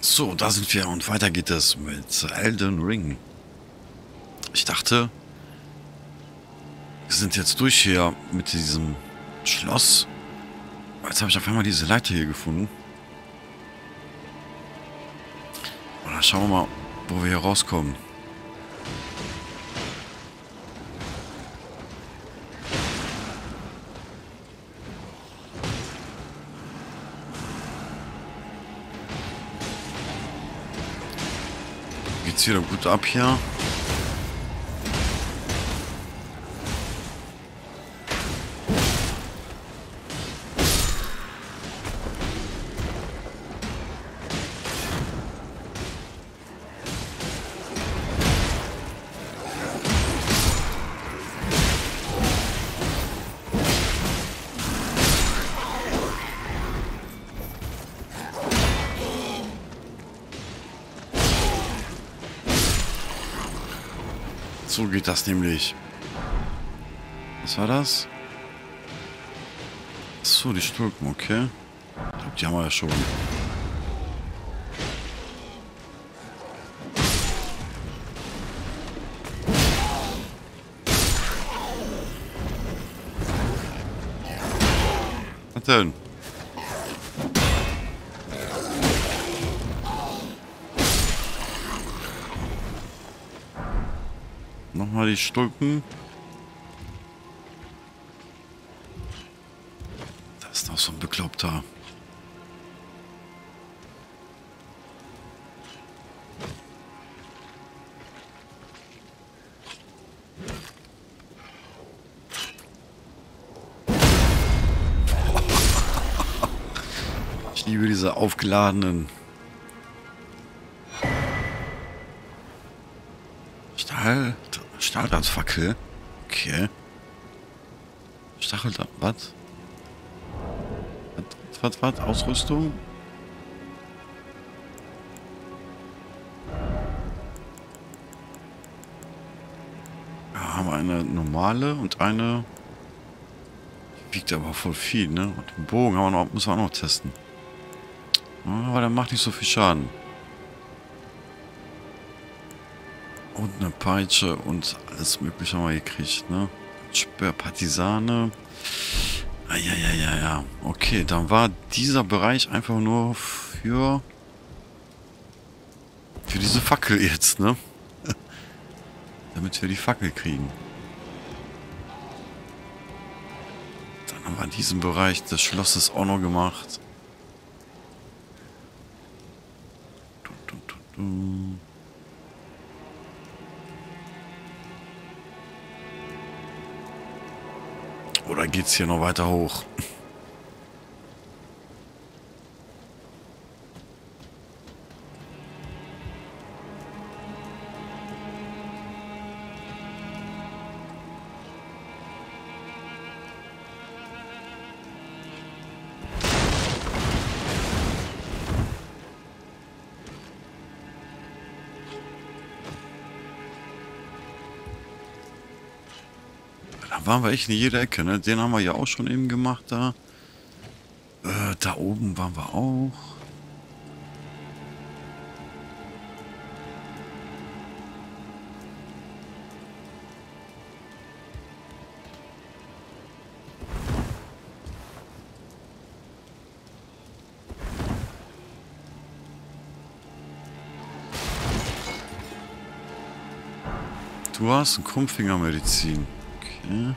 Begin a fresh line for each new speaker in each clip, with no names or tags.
So, da sind wir und weiter geht es mit Elden Ring. Ich dachte, wir sind jetzt durch hier mit diesem Schloss. Jetzt habe ich auf einmal diese Leiter hier gefunden. Und dann schauen wir mal, wo wir hier rauskommen. Wieder gut ab hier? So geht das nämlich. Was war das? So, die Stulpen, okay. Ich glaube, die haben wir ja schon. Was denn? Nochmal die Stulpen. Da ist noch so ein Bekloppter. Ich liebe diese aufgeladenen Stahldrahtfackel. Okay. Stacheldraht, was? Was, was, was? Ausrüstung? Ja, haben wir eine normale und eine... Die wiegt aber voll viel, ne? Und den Bogen haben wir noch, müssen wir auch noch testen. Aber der macht nicht so viel Schaden. Und eine Peitsche und alles mögliche haben wir gekriegt, ne? Speer, Partisane. Ah, ja, ja, ja, ja. Okay, dann war dieser Bereich einfach nur für... Für diese Fackel jetzt, ne? Damit wir die Fackel kriegen. Dann haben wir diesen Bereich des Schlosses auch noch gemacht. Du, du, du, Oder geht's hier noch weiter hoch? Waren wir echt in jeder Ecke, ne? Den haben wir ja auch schon eben gemacht da. Äh, da oben waren wir auch. Du hast ein Krummfingermedizin. Okay.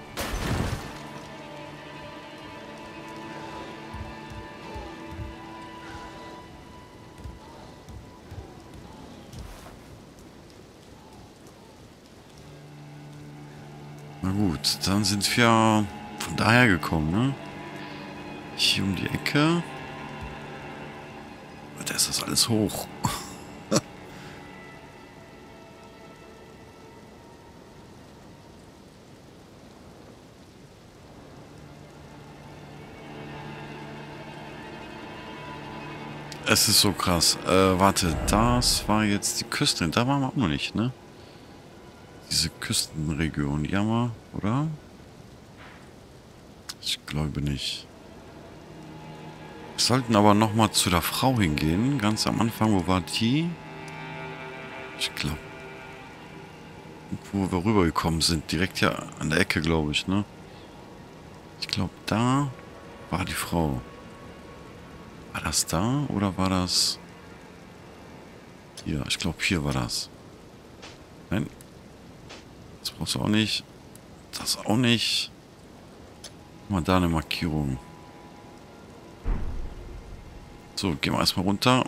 Na gut, dann sind wir von daher gekommen, ne? Hier um die Ecke. Da ist das alles hoch. Es ist so krass. Äh, warte, das war jetzt die Küste. Da waren wir auch noch nicht, ne? Diese Küstenregion, die haben wir, oder? Ich glaube nicht. sollten aber noch mal zu der Frau hingehen. Ganz am Anfang, wo war die? Ich glaube, wo wir rübergekommen sind. Direkt ja an der Ecke, glaube ich, ne? Ich glaube, da war die Frau. War das da oder war das... Hier, ich glaube, hier war das. Nein. Das brauchst du auch nicht. Das auch nicht. Mal da eine Markierung. So, gehen wir erstmal runter.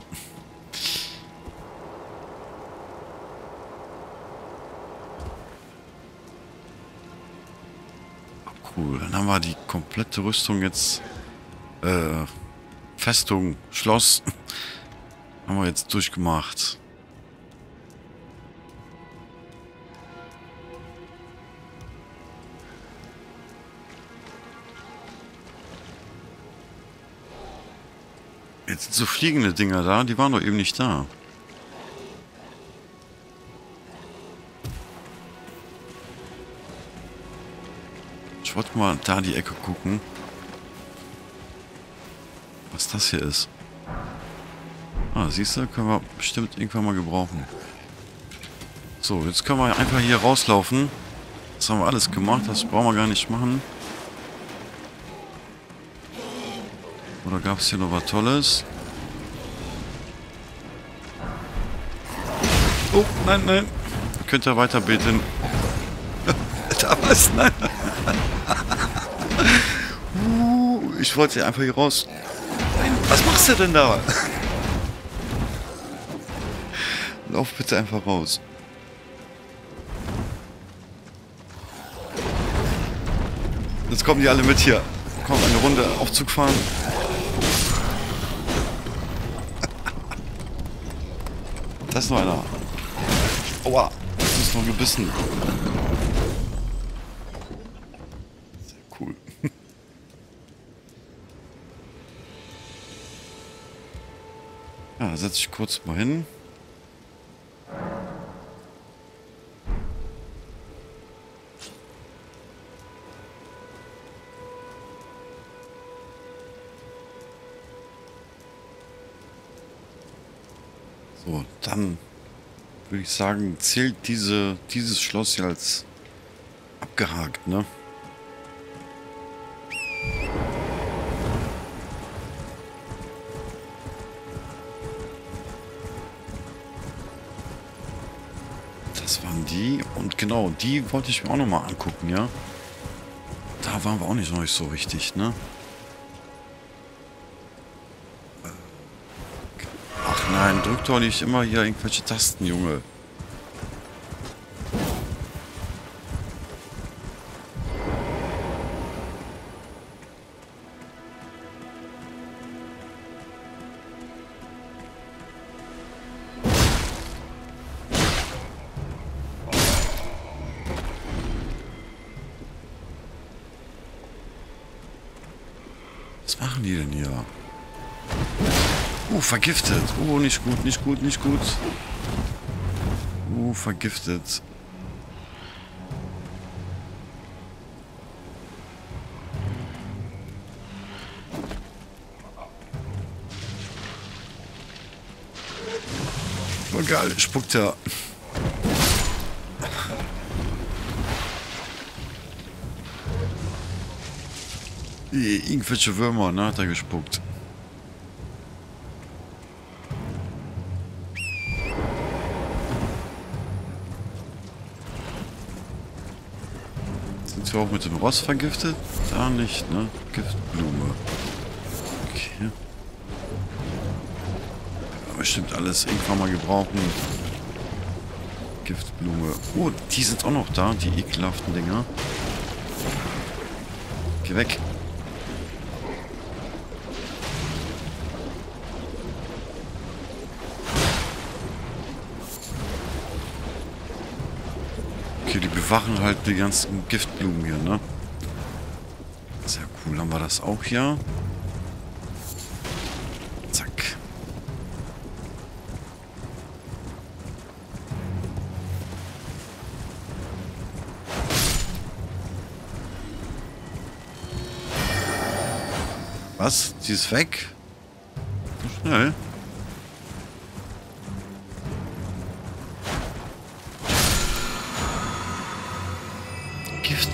Cool, dann haben wir die komplette Rüstung jetzt. Äh, Festung, Schloss. haben wir jetzt durchgemacht. Jetzt sind so fliegende Dinger da, die waren doch eben nicht da. Ich wollte mal da die Ecke gucken. Was das hier ist. Ah, siehst du, können wir bestimmt irgendwann mal gebrauchen. So, jetzt können wir einfach hier rauslaufen. Das haben wir alles gemacht, das brauchen wir gar nicht machen. Oder gab es hier noch was Tolles? Oh, nein, nein. Könnt ihr weiter beten. da was? Nein. uh, ich wollte einfach hier raus. Nein, was machst du denn da? Lauf bitte einfach raus. Jetzt kommen die alle mit hier. Komm, eine Runde Aufzug fahren. Das ist nur einer. Aua, das ist nur gebissen. Ja, setze ich kurz mal hin. So, dann würde ich sagen, zählt diese, dieses Schloss hier als abgehakt, ne? Das waren die. Und genau, die wollte ich mir auch nochmal angucken, ja? Da waren wir auch nicht noch so richtig, ne? Nein, drück doch nicht immer hier irgendwelche Tasten, Junge. Vergiftet. Oh, nicht gut, nicht gut, nicht gut. Uh, vergiftet. Oh, geil, spuckt ja. Irgendwelche Würmer, ne, hat er gespuckt. Wir auch mit dem Ross vergiftet? Da nicht, ne? Giftblume. Okay. Aber bestimmt alles irgendwann mal gebrauchen. Giftblume. Oh, die sind auch noch da, die ekelhaften Dinger. Geh weg. Bewachen halt die ganzen Giftblumen hier, ne? Sehr cool. Haben wir das auch hier? Zack. Was? Die ist weg? schnell.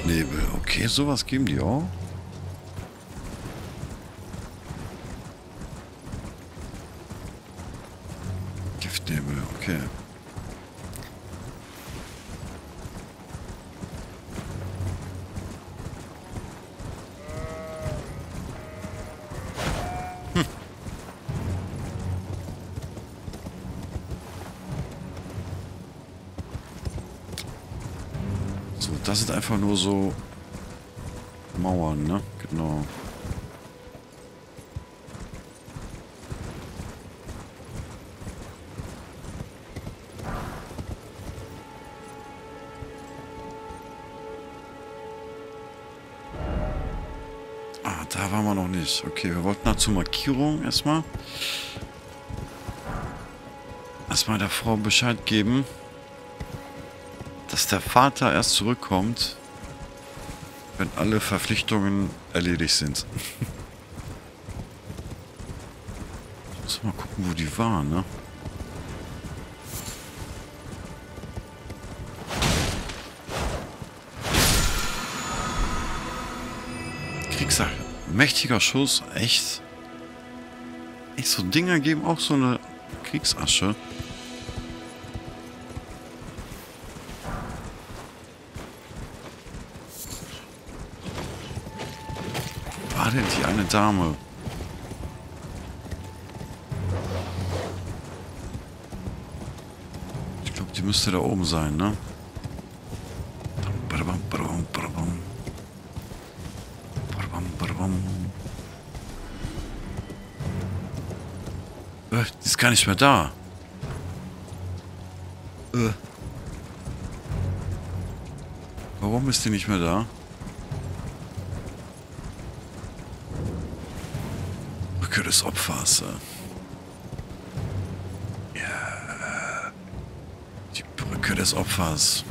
Giftnebel. Okay, sowas geben die auch. Giftnebel, okay. Sind einfach nur so Mauern, ne? Genau. Ah, da waren wir noch nicht. Okay, wir wollten da zur Markierung erstmal. Erstmal der Frau Bescheid geben dass der Vater erst zurückkommt, wenn alle Verpflichtungen erledigt sind. ich muss mal gucken, wo die waren, ne? Kriegssache. Mächtiger Schuss, echt. Echt, so Dinger geben auch so eine Kriegsasche. War denn die eine Dame? Ich glaube, die müsste da oben sein, ne? Äh, die ist gar nicht mehr da. Äh. Warum ist die nicht mehr da? Des Opfers. Ja. Die Brücke des Opfers.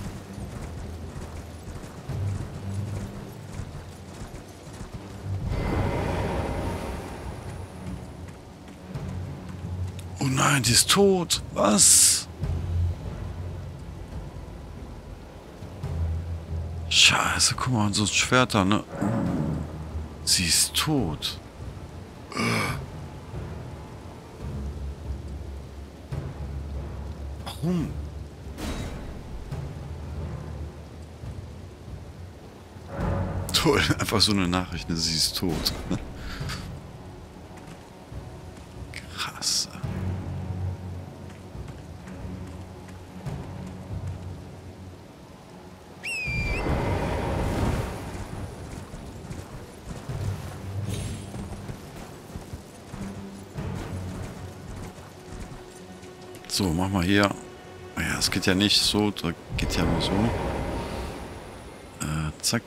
Oh nein, die ist tot. Was? Scheiße, guck mal, so ein Schwerter, ne? Sie ist tot. Warum? Toll, einfach so eine Nachricht, ne? sie ist tot. So, mach mal hier ja, es geht ja nicht so, da geht ja nur so. Äh, zack.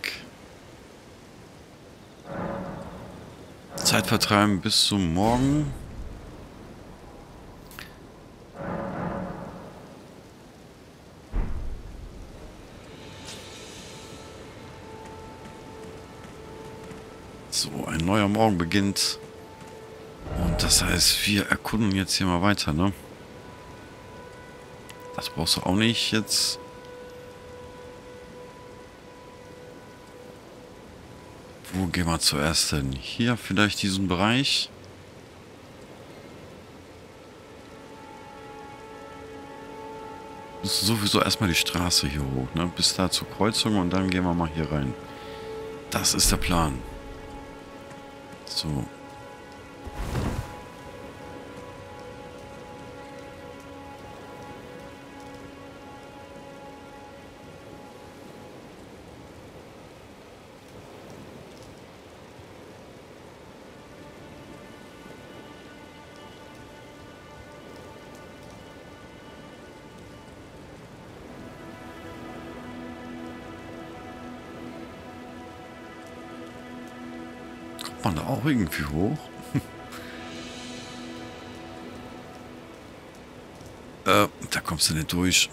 Zeit vertreiben bis zum Morgen. So, ein neuer Morgen beginnt. Und das heißt, wir erkunden jetzt hier mal weiter, ne? Das brauchst du auch nicht jetzt. Wo gehen wir zuerst denn? Hier vielleicht diesen Bereich. Das ist sowieso erstmal die Straße hier hoch, ne? Bis da zur Kreuzung und dann gehen wir mal hier rein. Das ist der Plan. So. Auch irgendwie hoch? äh, da kommst du nicht durch.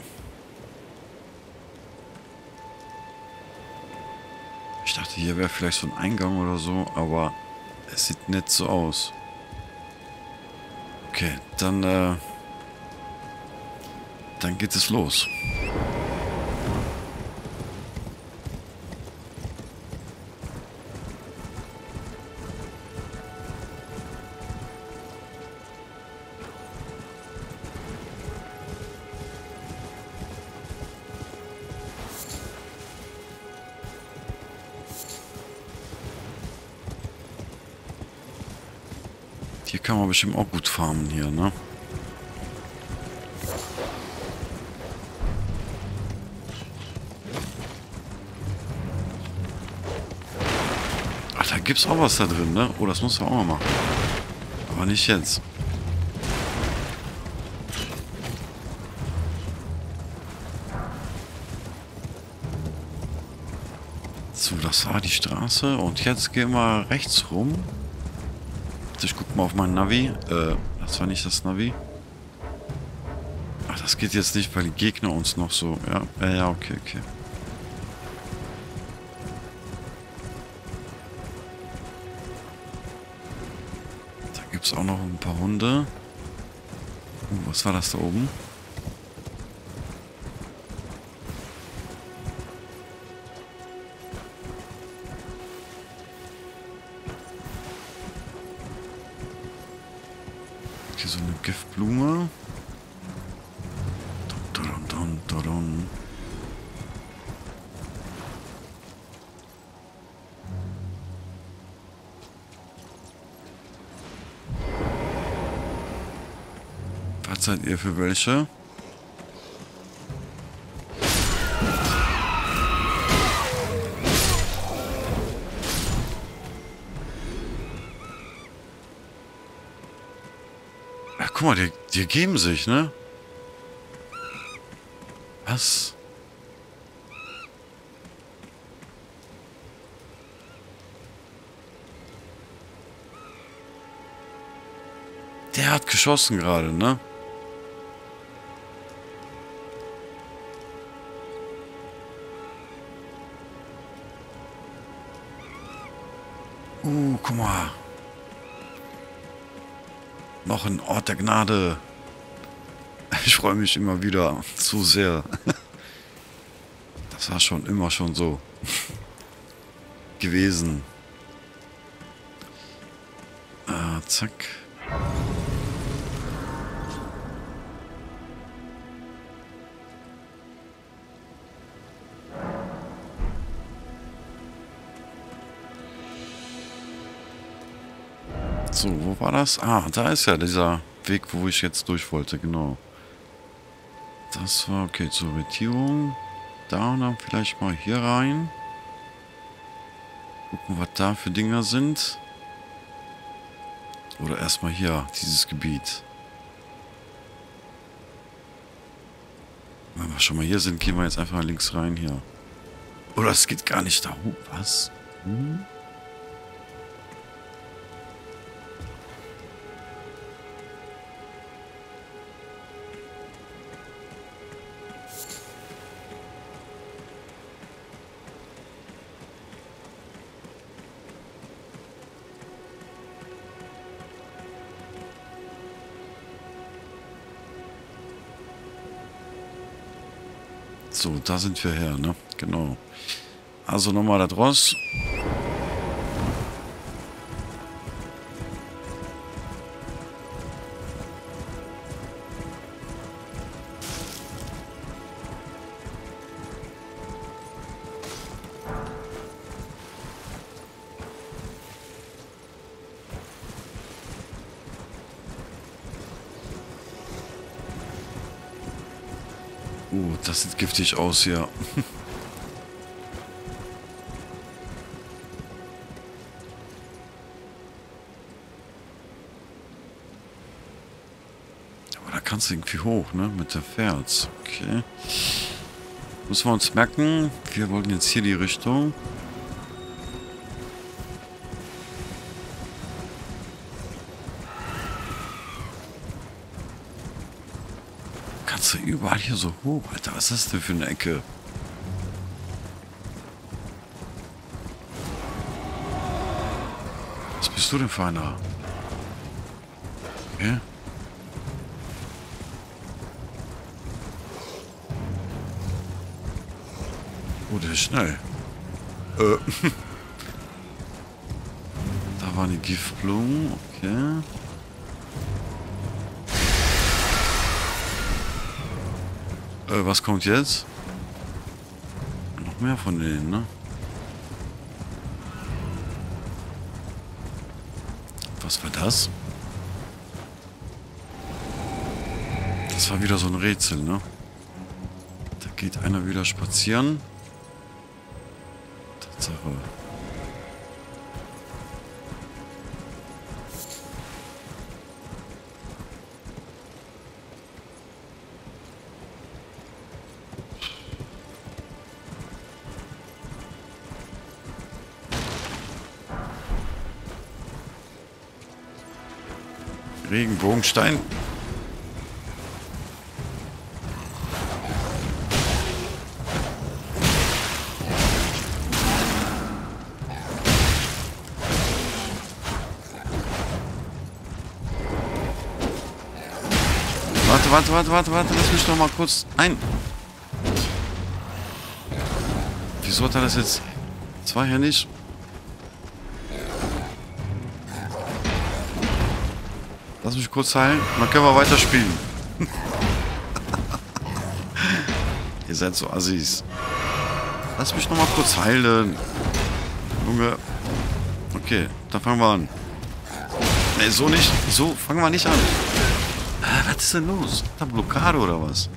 Ich dachte, hier wäre vielleicht so ein Eingang oder so, aber es sieht nicht so aus. Okay, dann, äh, dann geht es los. Man bestimmt auch gut farmen hier, ne? Ach, da gibt's auch was da drin, ne? Oh, das muss man auch mal machen. Aber nicht jetzt. So, das war die Straße. Und jetzt gehen wir rechts rum. Ich guck mal auf mein Navi. Äh, das war nicht das Navi. Ach, das geht jetzt nicht, weil die Gegner uns noch so... Ja, ja, ja okay, okay. Da gibt es auch noch ein paar Hunde. Uh, was war das da oben? Hier so eine Giftblume. Dun, dun, dun. Was seid ihr für welche? Die, geben sich, ne? Was? Der hat geschossen gerade, ne? Uh, guck mal. Noch ein Ort der Gnade. Ich freue mich immer wieder zu sehr. Das war schon immer schon so gewesen. Ah, zack. So, wo war das? Ah, da ist ja dieser Weg, wo ich jetzt durch wollte, genau. Das war okay zur Orientierung. Da und dann vielleicht mal hier rein. Gucken, was da für Dinger sind. Oder erstmal hier, dieses Gebiet. Wenn wir schon mal hier sind, gehen wir jetzt einfach links rein hier. Oder es geht gar nicht da hoch. Was? Hm? So, da sind wir her, ne? Genau. Also nochmal das Ross. Sieht giftig aus hier. Aber da kannst du irgendwie hoch, ne? Mit der Pferd. Okay. Müssen wir uns merken, wir wollen jetzt hier die Richtung. überall hier so hoch? Alter, was ist das denn für eine Ecke? Was bist du denn für einer? Okay. Oh, der ist schnell. Äh. da war eine Giftblumen. Okay. Äh, was kommt jetzt? Noch mehr von denen, ne? Was war das? Das war wieder so ein Rätsel, ne? Da geht einer wieder spazieren. Regenbogenstein. Warte, warte, warte, warte, warte, lass mich noch mal kurz ein. Wieso hat er das jetzt? Zwei mich kurz heilen. Dann können wir weiterspielen. Ihr seid so Assis. Lass mich noch mal kurz heilen. Junge. Okay, dann fangen wir an. Ne, so nicht. So fangen wir nicht an. Ah, was ist denn los? Ist da Blockade oder was?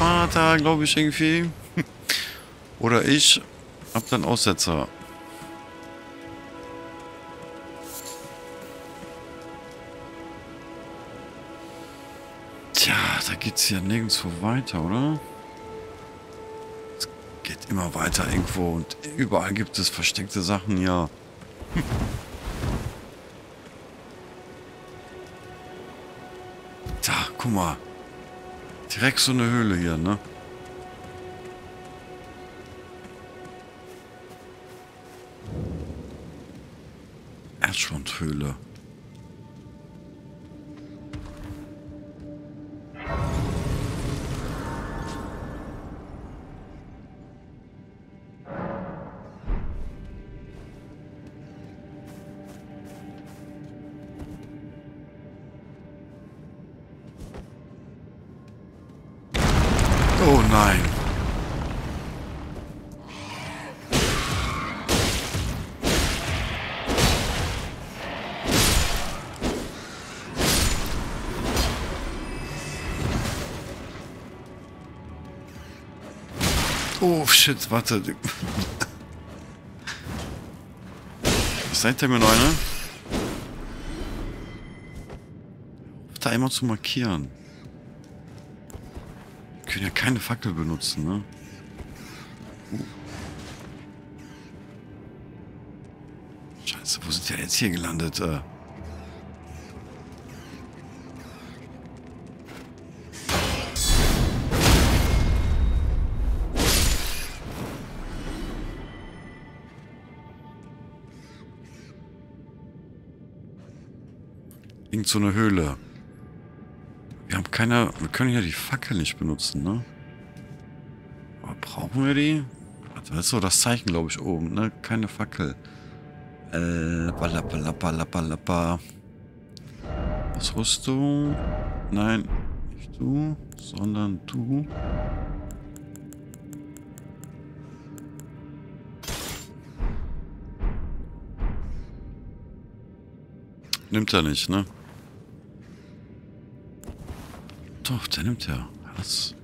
So, manchmal hat er, glaube ich, irgendwie... oder ich hab dann Aussetzer. Tja, da geht's ja nirgendwo weiter, oder? Es geht immer weiter irgendwo und überall gibt es versteckte Sachen, ja. Da, guck mal. Direkt so eine Höhle hier, ne? Erdschwundhöhle. Oh shit, warte. Seid ihr mir noch eine? Da einmal zu markieren. Wir können ja keine Fackel benutzen, ne? Uh. Scheiße, wo sind wir jetzt hier gelandet? Äh. So eine Höhle. Wir haben keine... Wir können ja die Fackel nicht benutzen, ne? Aber brauchen wir die? Warte, das ist so das Zeichen, glaube ich, oben, ne? Keine Fackel. Äh, balapalapalapalapa. Was rüst du? Nein, nicht du, sondern du. Nimmt er nicht, ne? Doch, der nimmt ja. Was?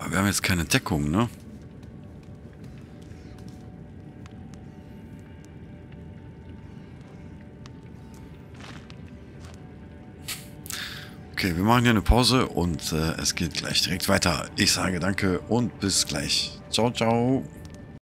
Aber wir haben jetzt keine Deckung, ne? Okay, wir machen hier eine Pause und äh, es geht gleich direkt weiter. Ich sage danke und bis gleich. Ciao, ciao.